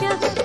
这